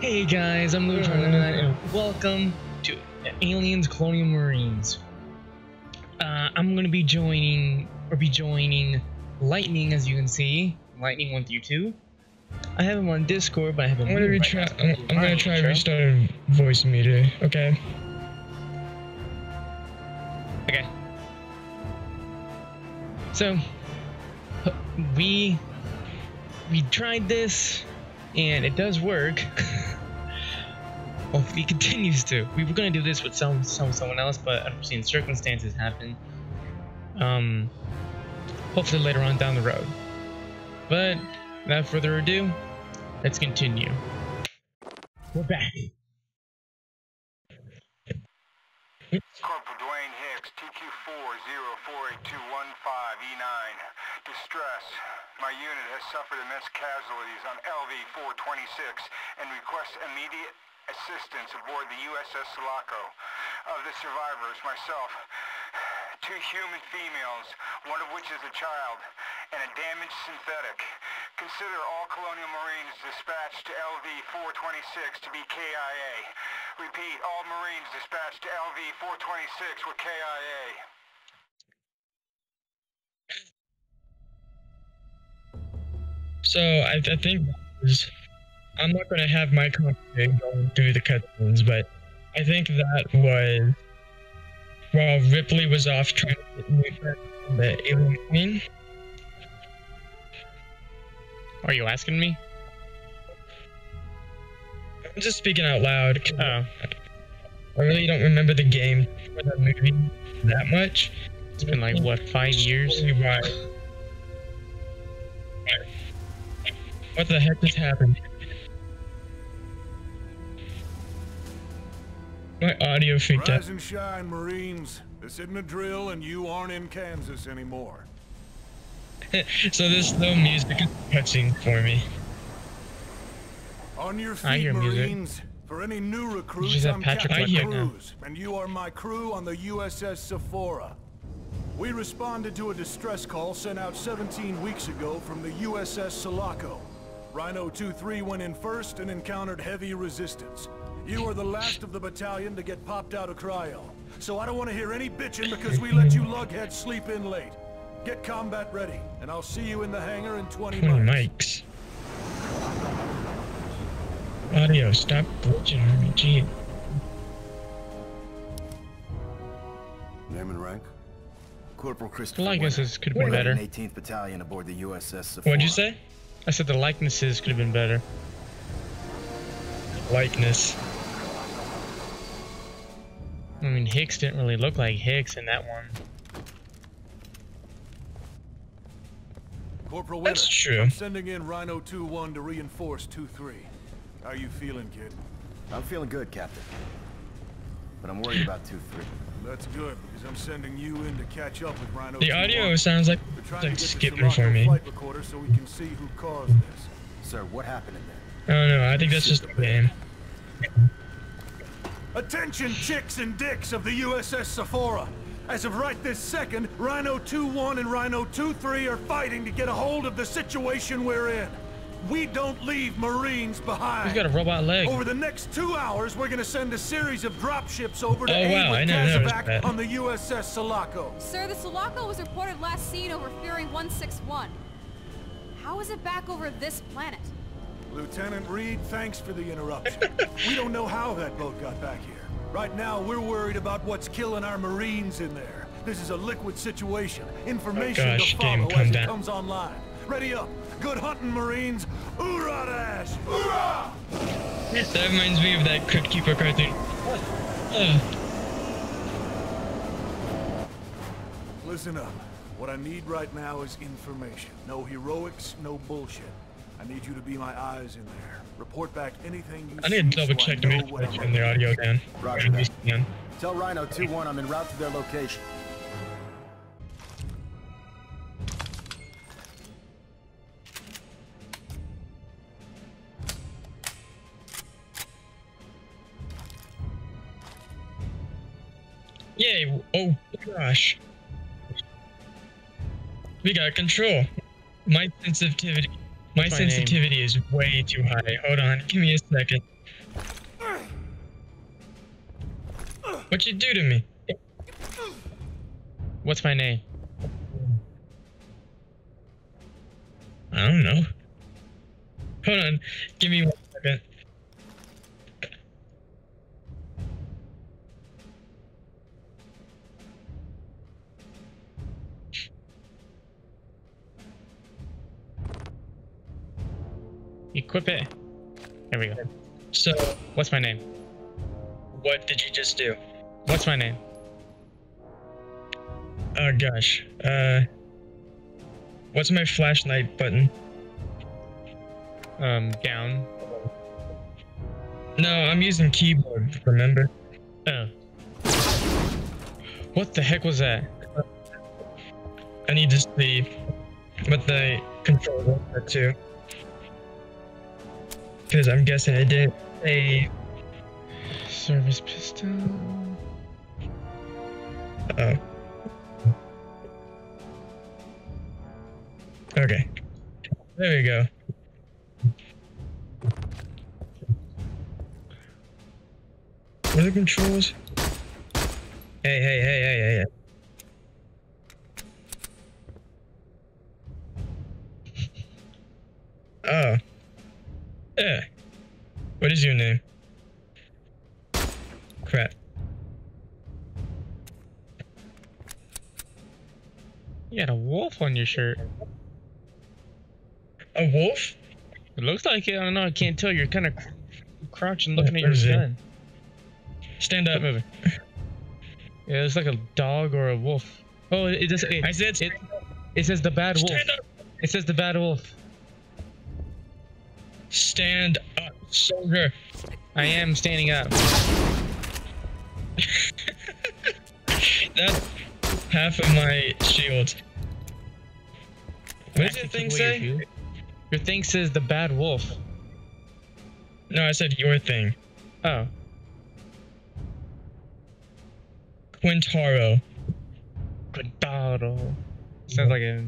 Hey guys, I'm Lieutenant and welcome to Aliens Colonial Marines. Uh, I'm gonna be joining, or be joining Lightning as you can see. Lightning 1 through 2. I have him on Discord, but I haven't I'm gonna right retry. I'm, I'm gonna try sure. restart Voicemeeter. Okay. Okay. So, we we tried this, and it does work. Hopefully, it continues to. We were gonna do this with some, some someone else, but unforeseen circumstances happen. Um, hopefully later on down the road. But without further ado, let's continue. We're back. Corporal Dwayne Hicks, TQ40482115E9. Distress. My unit has suffered immense casualties on LV-426 and requests immediate assistance aboard the USS Sulaco. Of the survivors, myself, two human females, one of which is a child, and a damaged synthetic. Consider all Colonial Marines dispatched to LV-426 to be KIA. Repeat, all Marines dispatched to LV-426 were KIA. So I, I think I'm not gonna have my commentary going through the cutscenes, but I think that was while Ripley was off trying to get Newt from the alien queen. Are you asking me? I'm just speaking out loud. Oh. I really don't remember the game or the movie that much. It's been like what five years? What the heck just happened? My audio freaked out. Rise and shine, Marines. This isn't a drill, and you aren't in Kansas anymore. so there's no music cutscene for me. On your I feet, hear music. Marines. For any new recruits, have I'm Patrick Captain White now. Cruz, and you are my crew on the USS Sephora. We responded to a distress call sent out 17 weeks ago from the USS Sulaco. Rhino 2-3 went in first and encountered heavy resistance. You are the last of the battalion to get popped out of cryo. So I don't want to hear any bitching because we let you lugheads sleep in late. Get combat ready, and I'll see you in the hangar in 20 Holy minutes. mics. Audio, stop glitching on me, gee. Name and rank? Corporal The likenesses could have been better. 18th Battalion aboard the USS Sephora. What'd you say? I said the likenesses could have been better. Likeness. I mean, Hicks didn't really look like Hicks in that one. Corporal Winter, That's true. I'm sending in Rhino 2-1 to reinforce 2-3. How you feeling, kid? I'm feeling good, Captain. But I'm worried about 2-3. That's good, because I'm sending you in to catch up with Rhino The 2-1. audio sounds like We're it's trying to like get the skipping for Sulaco me. flight recorder so we can see who caused this. Sir, what happened in there? I don't know. I think that's just the game. Attention chicks and dicks of the USS Sephora! As of right this second, Rhino 2-1 and Rhino 2-3 are fighting to get a hold of the situation we're in. We don't leave Marines behind. He's got a robot leg. Over the next two hours, we're gonna send a series of dropships over to Oh, aid wow, I with never Kazovac on the USS Sulaco. Sir, the Sulaco was reported last seen over Fury 161. How is it back over this planet? Lieutenant Reed, thanks for the interruption. we don't know how that boat got back here. Right now, we're worried about what's killing our Marines in there. This is a liquid situation. Information gosh, to follow calm as it down. comes online. Ready up. Good hunting, Marines. Hoorah, Dash! Hoorah! That reminds me of that Crypt Keeper cartoon. Ugh. Listen up. What I need right now is information. No heroics, no bullshit. I need you to be my eyes in there. Report back anything you I need to double check to make sure what I I'm the audio down. Roger that. Again. Tell Rhino 2-1 I'm en route to their location. Yay! Oh gosh. We got control. My sensitivity My my name? sensitivity is way too high. Hold on, give me a second. What'd you do to me? What's my name? I don't know. Hold on, give me one second. Equip it. There we go. So, What's my name? what did you just do? What's my name? Oh gosh. Uh, what's my flashlight button? Um, down. No, I'm using keyboard. Remember? Oh. What the heck was that? I need to see what the controls are too. Because I'm guessing it didn't say. Service pistol. Oh. Okay. There we go. What are the controls? Hey, hey, hey, hey, hey, hey. Oh. Yeah. What is your name? Crap. You got a wolf on your shirt. A wolf? It looks like it. I don't know. I can't tell. You're kind of cr- crouching, looking at your gun. Stand up. moving. Yeah, it's like a dog or a wolf. Oh, it, it just it, I said it, it says the bad wolf. It says the bad wolf. Stand up, soldier. I am standing up. That's half of my shield. What does the thing say? Your, your thing says the bad wolf. No, I said your thing. Oh, Quintaro. Quintaro. Sounds like a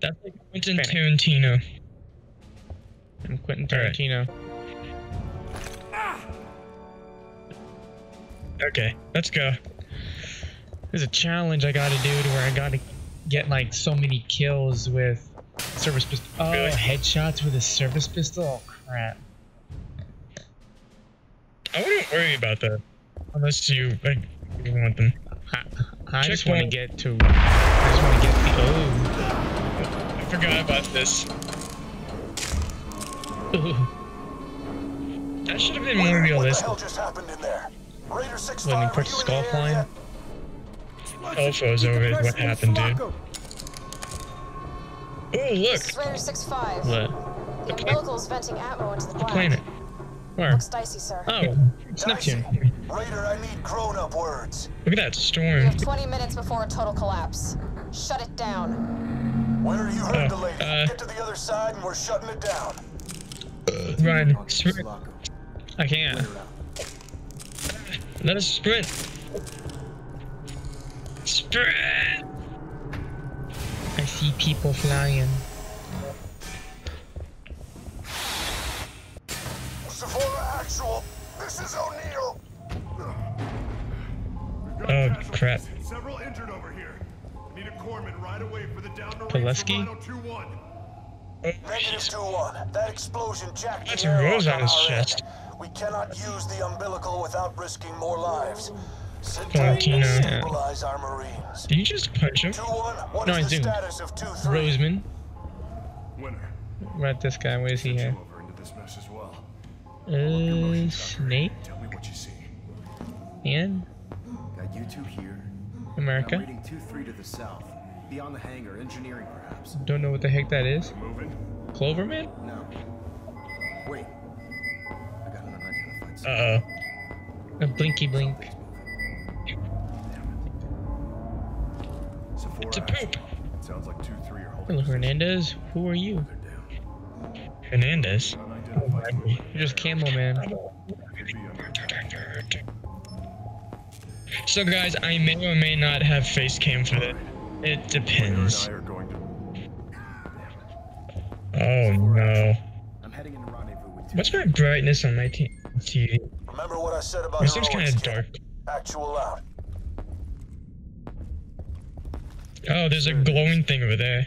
That's like Quentin Tarantino. I'm Quentin All right. Tarantino. Okay, let's go. There's a challenge I gotta do to where I gotta get like so many kills with service pistol. Oh, Really? headshots with a service pistol? Oh crap. I wouldn't worry about that. Unless you like you want them. I, I just want to get to. I just want to get the. Oh. I forgot about this. Oh. Ooh. That should have been more What the realistic. hell just happened in there? Raider 6 When you put the skull flying. Alpha's over is what happened, dude. Ooh, look! This is Raider 6-5. What? The umbilical's venting atmo into the The black. planet. Where? Looks dicey, sir. Oh, it's Neptune. Raider, I need grown-up words. Look at that You storm. have 20 minutes before a total collapse. Shut it down. Where you heard the Uh, lady. uh. Get to the other side and we're shutting it down. Run. Sprint. I can't. Let us sprint. Sprint! I see people flying. Sephora Actual, this is O'Neal. Oh, crap. Several injured over here. Need a corpsman right away for the down to Pulaski? Negative 2-1. That explosion jacked That's the a rose on his our end. We cannot use the umbilical without risking more lives. Sit tight Tarantino. and our Marines. Did you just punch him? 2-1, what No, is I the didn't. of 2-3? Roseman. Winter. What about this guy? What is he here? Over into this mess as well. Uh, Snake Tell me what you see. and Got you two here. America. I'm reading 2-3 to the south. Beyond the hangar, engineering perhaps. Don't know what the heck that is. Moving. Cloverman? No. Wait. I got an unidentified Uh oh. A blinky blink. Sephora It's a poop. Sounds like 2-3 are holding Hello, Hernandez. Who are you? Hernandez. Unidentified. You're just Camo Man. Could be under attack. So guys, I may or may not have face cam for that. It depends. I are going to... Oh no. I'm heading in rendezvous with What's my brightness on my t- TV? Remember what I said about It seems kind of dark. Actual out. Oh, there's a glowing thing over there.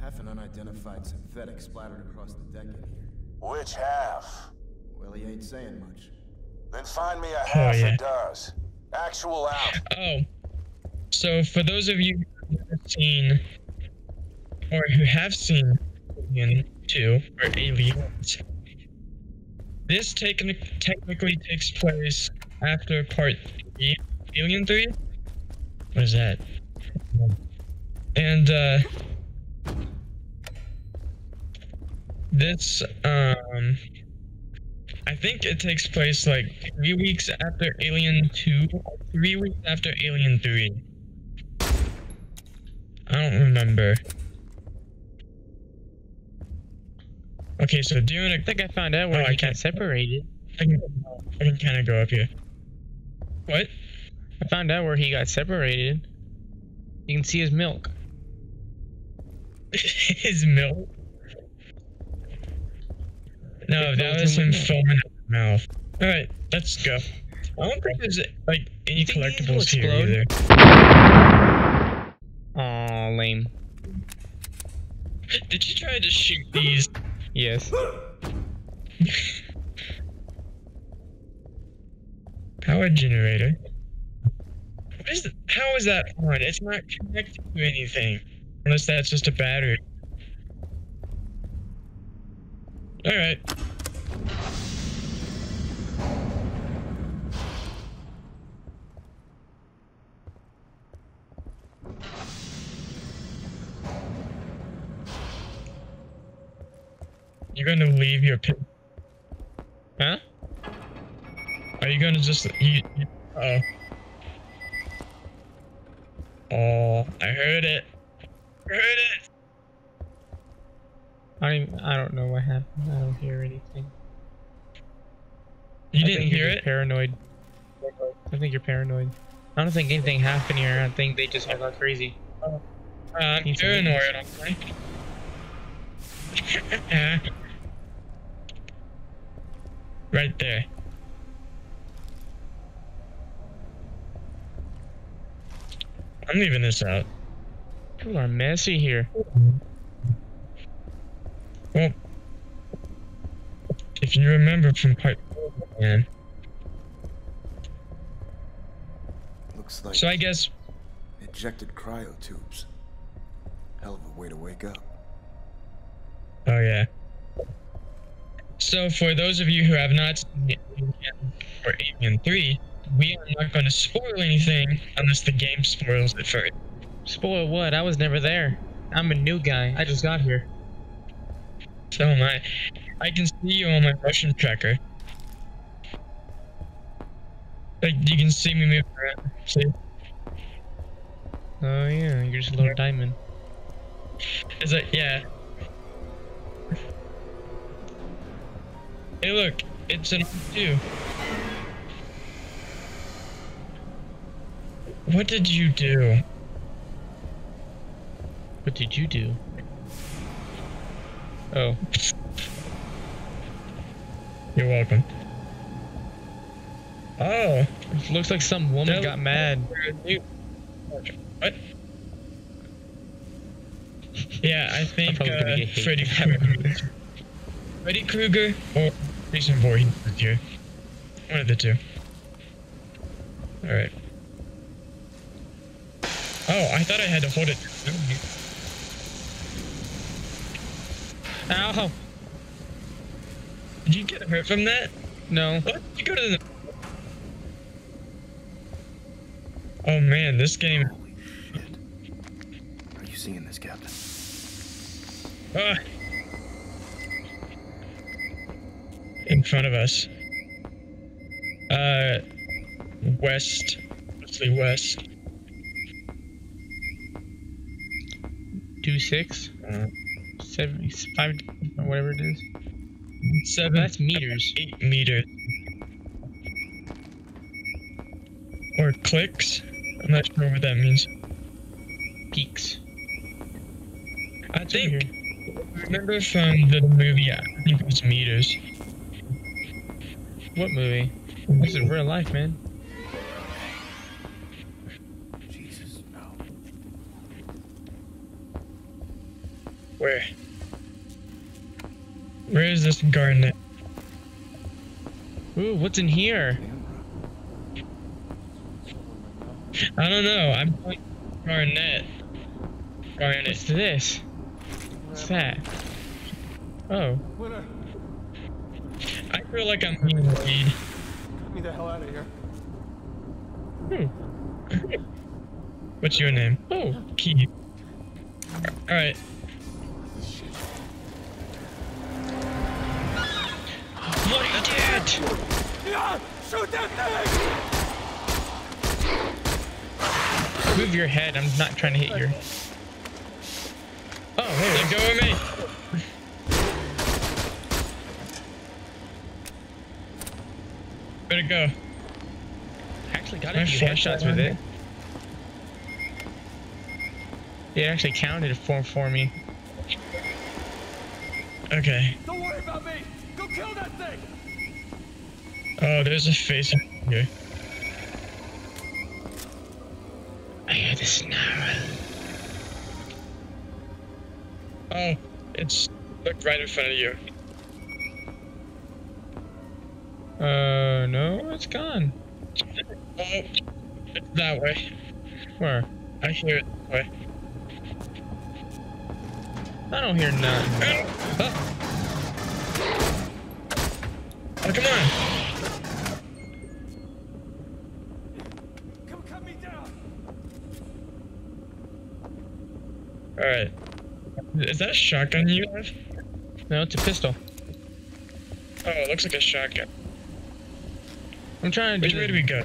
Half an unidentified synthetic splattered across the deck in here. Which half? Well, he ain't saying much. Then find me a oh, half yeah. that does. Actual out. Oh, so for those of you who have seen, or who have seen Alien 2 or Aliens, this techni- technically takes place after part 3, Alien 3? What is that? And, uh, this, um, I think it takes place like three weeks after Alien 2, three weeks after Alien 3. I don't remember. Okay, so do you want I think I found out oh, where Oh, I can't- got separated. I can, I can kind of go up here. What? I found out where he got separated. You can see his milk. His milk? No, that was him foaming at the mouth. Alright, let's go. I don't think there's like any think these will collectibles here either. Aw, lame. Did you try to shoot these? Yes. Power generator. What is th- how is that on? It's not connected to anything. Unless that's just a battery. Alright. You're gonna leave your pin. Huh? Are you gonna just you? you oh. Oh, I heard it. Heard it. I don't, I don't know what happened. I don't hear anything. You I didn't hear it? Paranoid. I think you're paranoid. I don't think anything happened here. I think they just all got crazy. Uh, I'm paranoid. Okay. right there. I'm leaving this out. People are messy here. Well, if you remember from part man. Looks like So I guess ejected cryo tubes. Hell of a way to wake up. Oh yeah. So for those of you who have not seen Alien or Alien 3, we are not going to spoil anything unless the game spoils it first. Spoil what? I was never there. I'm a new guy. I just got here. So am I. I can see you on my motion tracker. Like you can see me move around. See? Oh yeah, you're just a little diamond. It's like yeah. Hey look, it's an R2. What did you do? What did you do? Oh, You're welcome. Oh, it looks like some woman That- got mad. What? Yeah, I think uh, Freddy Krueger. Freddy Krueger or Jason Voorhees is here. One of the two. Alright. Oh, I thought I had to hold it. Ow! Did you get hurt from that? No. What? You go to the. Oh man, this game. Holy shit. Are you seeing this, Captain? Ah. In front of us. Uh, west, mostly west. Two six, Uh, seven, five, or whatever it is. seven. That's meters. Eight meters. Or clicks. I'm not sure what that means. Peaks. I think. Remember from the movie, I think it was Meters. What movie? This is real life, man. Jesus, no. Where? Where is this garnet? Ooh, what's in here? I don't know. I'm playing garnet. Garnet. What's this? What's that? Oh, Winner, I feel like I'm being read. get me the hell out of here. hmm. What's your name? Oh, Keith. Alright. What idiot! Yeah! Shoot that thing! move your head. I'm not trying to hit your. Oh, there Let go of me! Where'd it go? Actually got a few flashlight headshots with it. It actually counted for for me. Okay. Don't worry about me! Go kill that thing! Oh, there's a face in here. I hear the snarl. Oh, it's look right in front of you. Uh, no, it's gone. Oh, it's that way. Where? I hear it that way. I don't hear none. Oh, Oh, come on! Come cut me down! Alright. Is that a shotgun you have? no, it's a pistol. Oh, it looks like a shotgun. I'm trying to Which do. way The, do we go?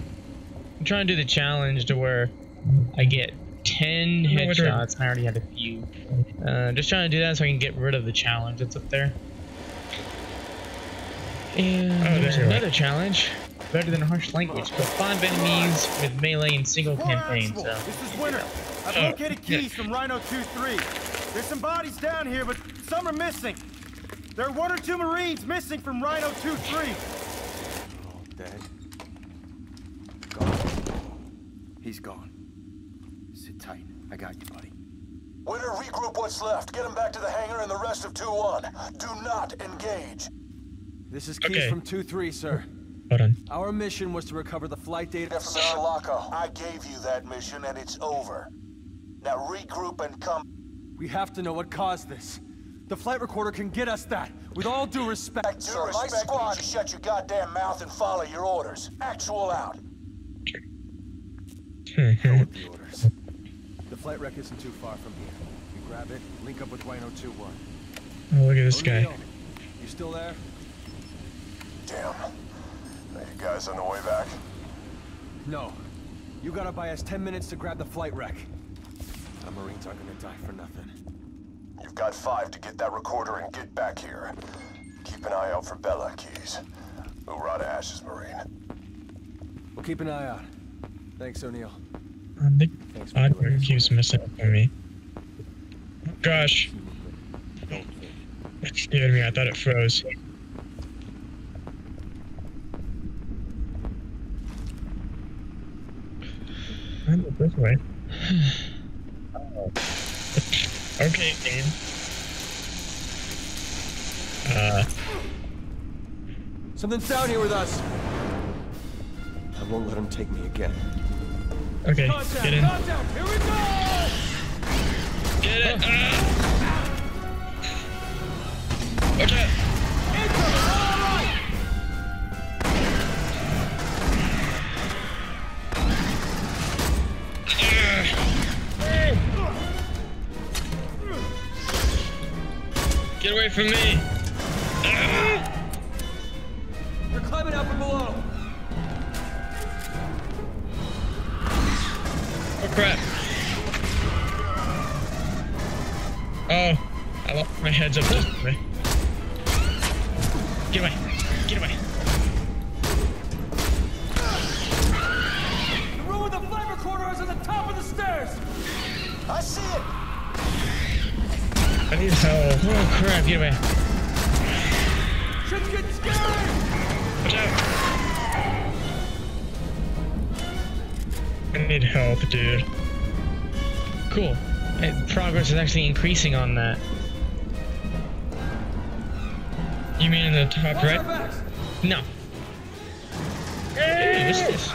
I'm trying to do the challenge to where I get ten No, which way? headshots, and I already had a few. Uh, just trying to do that so I can get rid of the challenge that's up there. And Oh, there's there's your way. another challenge. Better than harsh language. Kill five enemies with melee in single campaign. So This is Winter. I've Oh, located yeah. Keyes from Rhino 2-3. There's some bodies down here, but some are missing. There are one or two Marines missing from Rhino 2-3. All dead. Gone. He's gone. Sit tight. I got you, buddy. Winter, regroup what's left. Get him back to the hangar and the rest of 2-1. Do not engage. This is Keyes Okay. from 2-3, sir. Hold on. Our mission was to recover the flight data From the Sulaco. I gave you that mission and it's over. Now regroup and come. We have to know what caused this. The flight recorder can get us that, with all due respect. Sir, my squad, you shut your goddamn mouth and follow your orders. Actual out. Go with the orders. The flight wreck isn't too far from here. We grab it, link up with Rhino 2-1. Oh, look at this guy. O'Neal, you still there? Damn. Are you guys on the way back? No. You gotta buy us 10 minutes to grab the flight wreck. Our Marines aren't gonna die for nothing. You've got five to get that recorder and get back here. Keep an eye out for Bella, Keyes. Hoorah to Ash's Marine. We'll keep an eye out. Thanks, O'Neal. I think audio keeps missing for me. Gosh, that scared me. I thought it froze. I'm this way. okay, game. Uh, Something's down here with us. I won't let him take me again. Okay, get in. Contact! Here we go! Get it! Ah! Okay. Get away from me! Need help, dude. Cool. And progress is actually increasing on that. You mean in the top Watch right? No. Hey, what's this?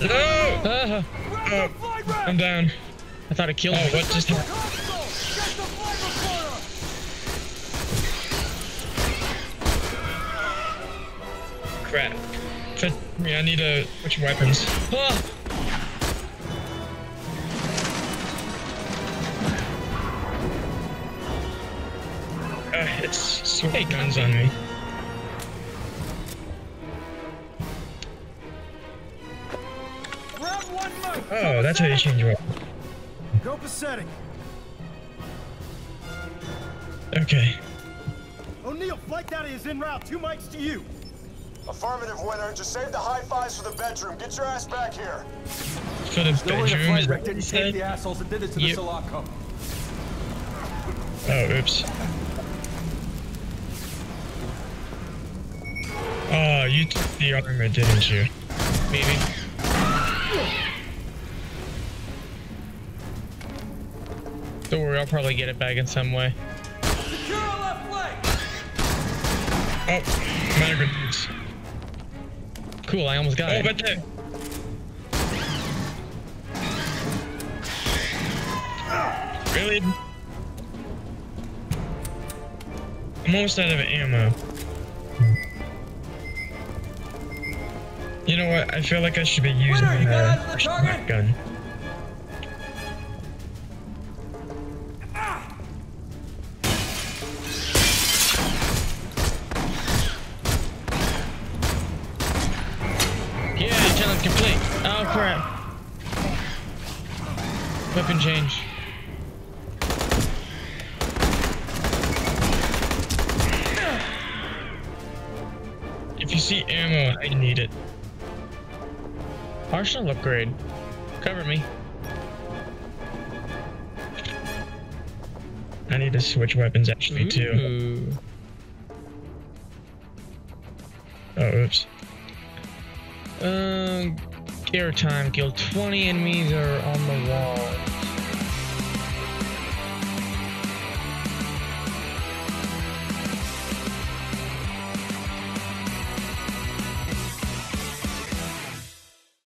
No! Uh, Grab Oh, the flight rack! I'm down. I thought it killed Oh, me. what just happened? Hostile! Get the flight recorder! Crap. Me, I need to switch weapons. Ah! Uh, it's switching guns on me. Grab one mic. Oh, that's how you change your weapon. Go setting. Okay. O'Neill, flight data is en route. Two mics to you. Affirmative, Winter. Just save the high fives for the bedroom. Get your ass back here. For the bedroom, is that what you Didn't take said? the assholes and did it to Yep. the Sulaco. Oh, oops. Oh, you took the armor, didn't you? Maybe. Don't worry, I'll probably get it back in some way. Secure our left flank! Oh, minor grenades. Cool, I almost got Oh, it. but there. Really? I'm almost out of ammo. You know what? I feel like I should be using Winter, you got a eyes the target? gun. Weapon change. If you see ammo, I need it. Arsenal upgrade. Cover me. I need to switch weapons actually too. Oh, oops. Um, air time. Kill 20 enemies are on the